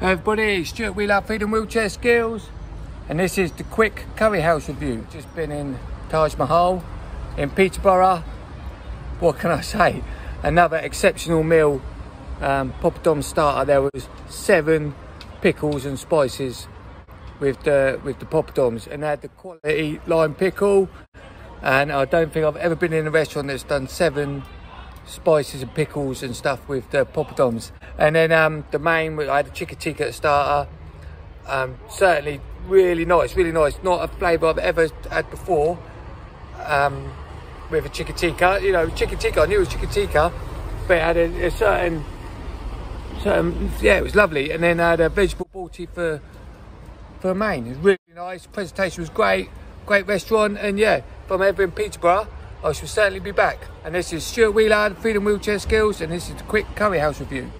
Hey everybody, Stuart Wheeler, Freedom Wheelchair Skills, and this is the quick curry house review. Just been in Taj Mahal in Peterborough. What can I say? Another exceptional meal. Um, Poppadom starter. There was seven pickles and spices with the with the poppadoms, and they had the quality lime pickle. And I don't think I've ever been in a restaurant that's done seven spices and pickles and stuff with the poppadoms. And then um, the main, I had a chicken tikka starter. Um, certainly really nice, really nice. Not a flavour I've ever had before um, with a chicken tikka. You know, chicken tikka, I knew it was chicken tikka, but it had a, a certain, certain, yeah, it was lovely. And then I had a vegetable balti for, for main. It was really nice. Presentation was great, great restaurant. And yeah, if I'm ever in Peterborough, I shall certainly be back. And this is Stuart Wheeler, Freedom Wheelchair Skills, and this is the quick curry house review.